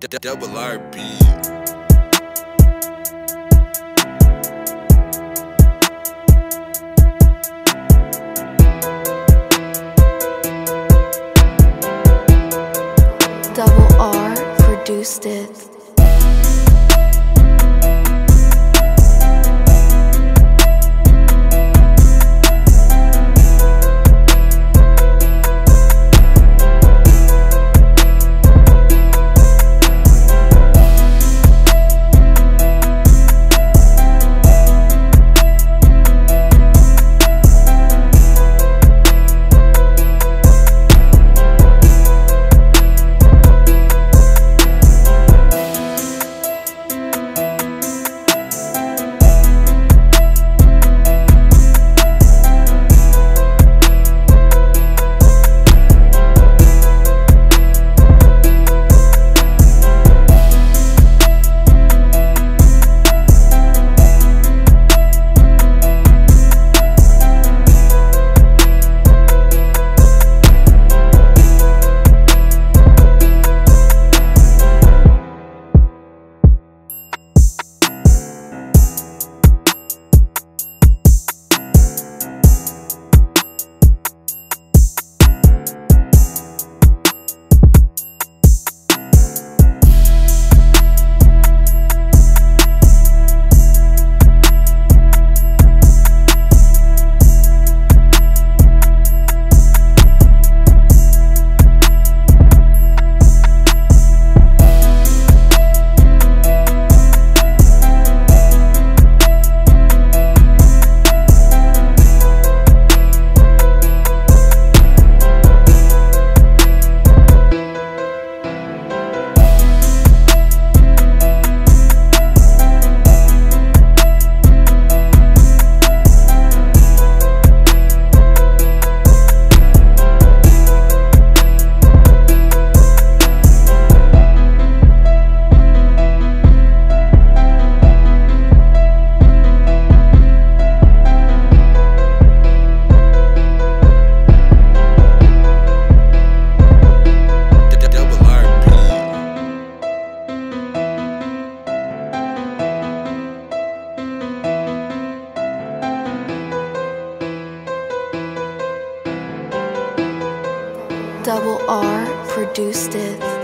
Double RB. Double R produced it. Double R produced it.